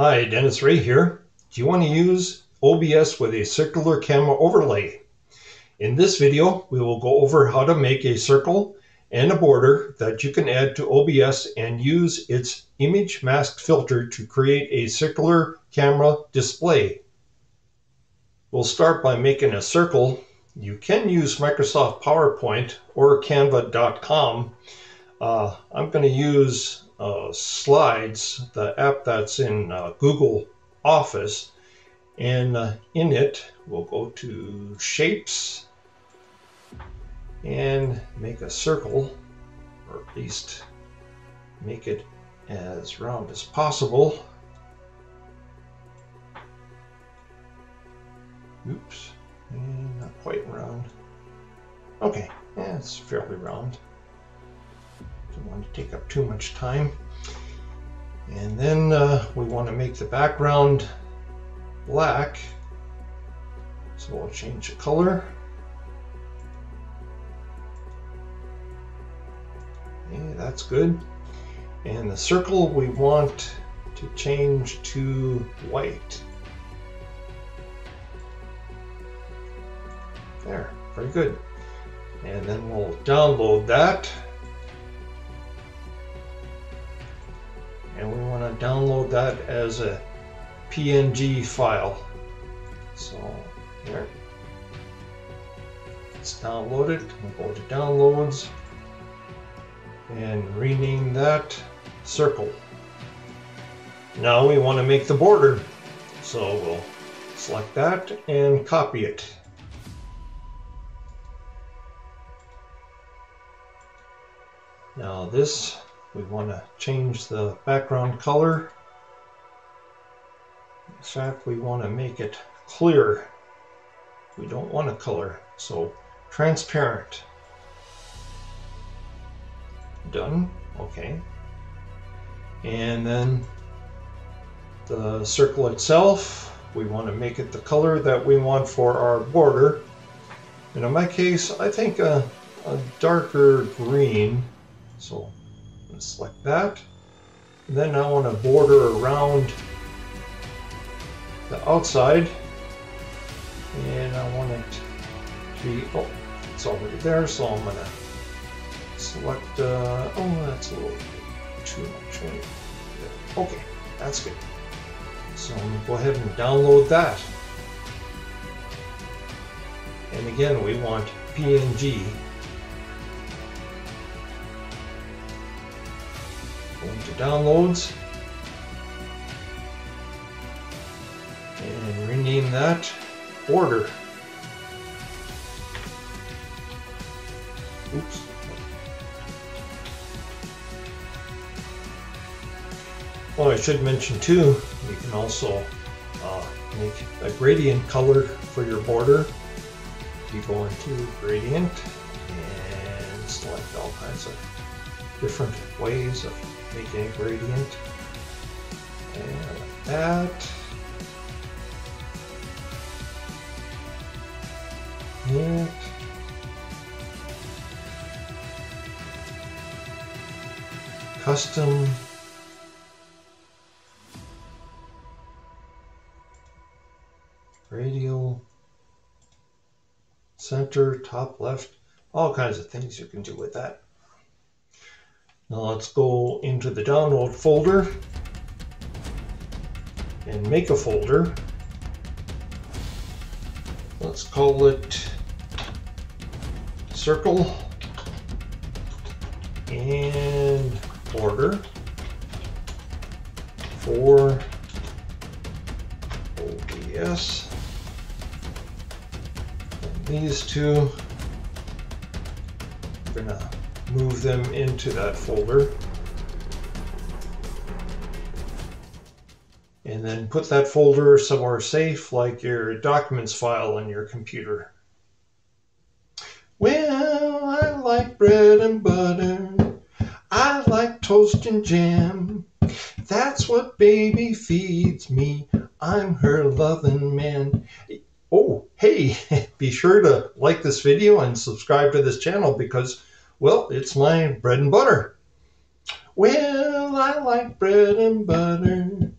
Hi, Dennis Ray here. Do you want to use OBS with a circular camera overlay? In this video, we will go over how to make a circle and a border that you can add to OBS and use its image mask filter to create a circular camera display. We'll start by making a circle. You can use Microsoft PowerPoint or canva.com. Uh, I'm going to use uh, Slides, the app that's in uh, Google Office. And uh, in it, we'll go to Shapes and make a circle, or at least make it as round as possible. Oops, and not quite round. Okay, yeah, it's fairly round. Don't want to take up too much time. And then uh, we want to make the background black. So we'll change the color. Okay, that's good. And the circle we want to change to white. There, very good. And then we'll download that. Download that as a PNG file. So here, it's downloaded. We'll go to downloads and rename that circle. Now we want to make the border. So we'll select that and copy it. Now this, we want to change the background color. In fact, we want to make it clear. We don't want a color, so transparent. Done, okay. And then the circle itself, we want to make it the color that we want for our border. And in my case, I think a, a darker green so going to select that. And then I want to border around the outside. And I want it to be, oh, it's already there, so I'm going to select, uh, oh, that's a little too much. Okay, that's good. So I'm going to go ahead and download that. And again, we want PNG into downloads and rename that border. Oops. Well, I should mention too, you can also uh, make a gradient color for your border. You go into gradient and select all kinds of different ways of making a gradient. And like that. And custom. Radial. Center top left. All kinds of things you can do with that now let's go into the download folder and make a folder. Let's call it circle and border for OBS. And these two, we're gonna move them into that folder. And then put that folder somewhere safe, like your documents file on your computer. Well, I like bread and butter. I like toast and jam. That's what baby feeds me. I'm her loving man. Oh, hey, be sure to like this video and subscribe to this channel because well, it's my bread and butter. Well, I like bread and butter.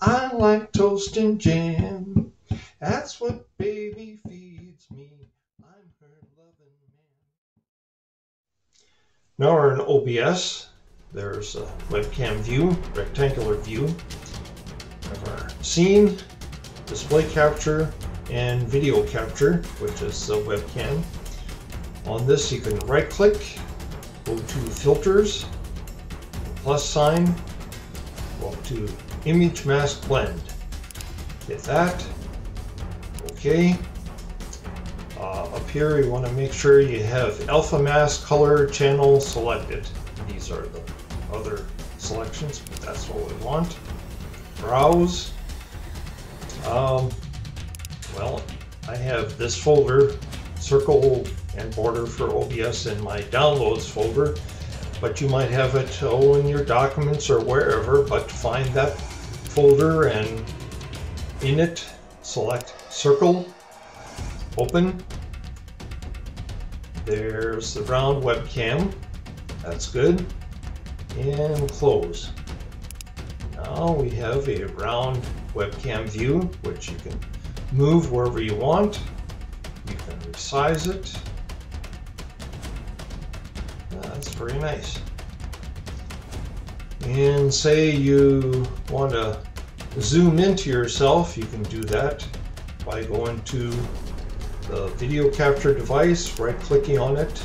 I like toast and jam. That's what baby feeds me. I'm her loving man. Now we're in OBS. There's a webcam view, rectangular view of our scene, display capture, and video capture, which is the webcam. On this, you can right click, go to filters, plus sign, go to image mask blend. Hit that. Okay. Uh, up here, you want to make sure you have alpha mask color channel selected. These are the other selections, but that's what we want. Browse. Um, well, I have this folder, circle and border for OBS in my downloads folder, but you might have it oh, in your documents or wherever, but find that folder and in it select circle, open. There's the round webcam, that's good, and close. Now we have a round webcam view, which you can move wherever you want. Resize it. That's pretty nice. And say you want to zoom into yourself, you can do that by going to the video capture device, right clicking on it,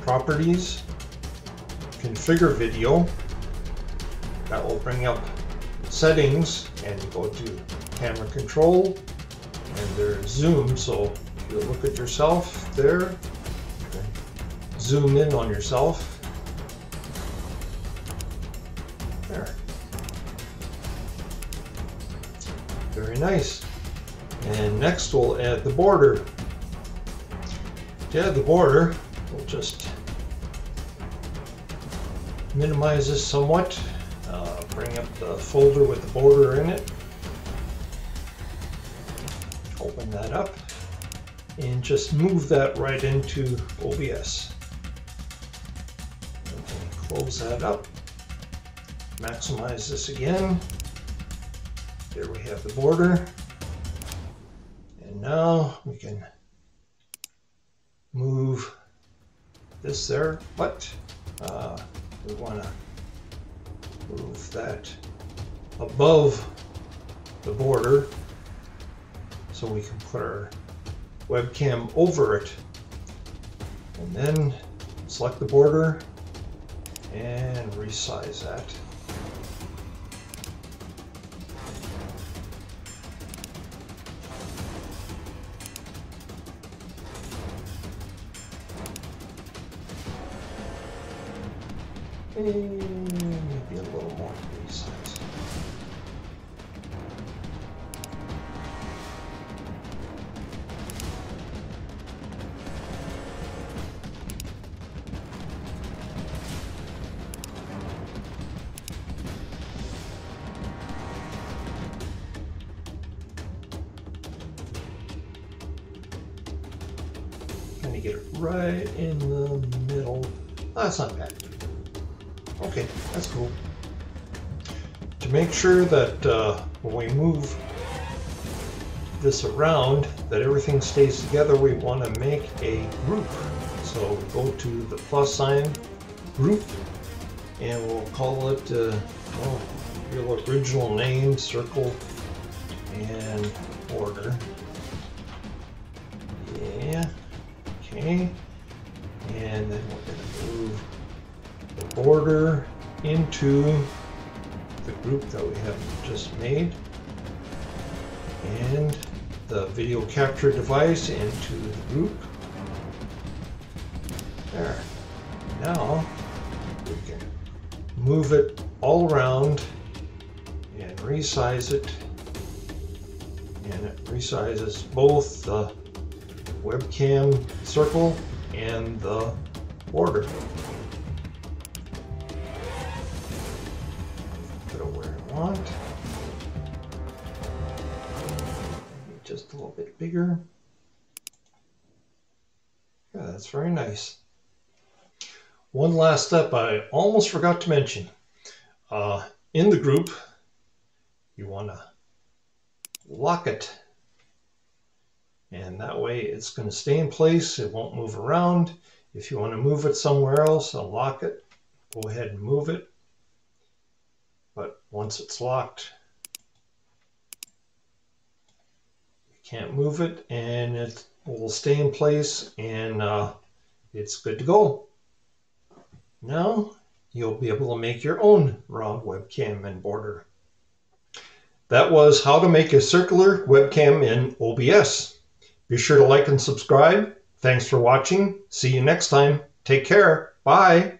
properties, configure video. That will bring up settings and go to camera control and there's zoom. So you look at yourself there, zoom in on yourself. There. Very nice. And next we'll add the border. To add the border, we'll just minimize this somewhat, uh, bring up the folder with the border in it, open that up, and just move that right into OBS. Close that up, maximize this again. There we have the border. And now we can move this there, but uh, we want to move that above the border so we can put our webcam over it. And then select the border and resize that. maybe Get it right in the middle. That's not bad. Okay, that's cool. To make sure that uh, when we move this around, that everything stays together, we want to make a group. So go to the plus sign, group, and we'll call it, uh, well, your original name, circle, and order. Yeah, okay. And then we're going to move the border into the group that we have just made and the video capture device into the group. There. Now we can move it all around and resize it and it resizes both the webcam circle and the border. Put it where I want. Just a little bit bigger. Yeah, that's very nice. One last step I almost forgot to mention. Uh, in the group, you want to lock it. And that way it's going to stay in place. It won't move around. If you want to move it somewhere else, I'll it. Go ahead and move it. But once it's locked, you can't move it and it will stay in place and uh, it's good to go. Now you'll be able to make your own round webcam and border. That was how to make a circular webcam in OBS. Be sure to like and subscribe. Thanks for watching. See you next time. Take care. Bye.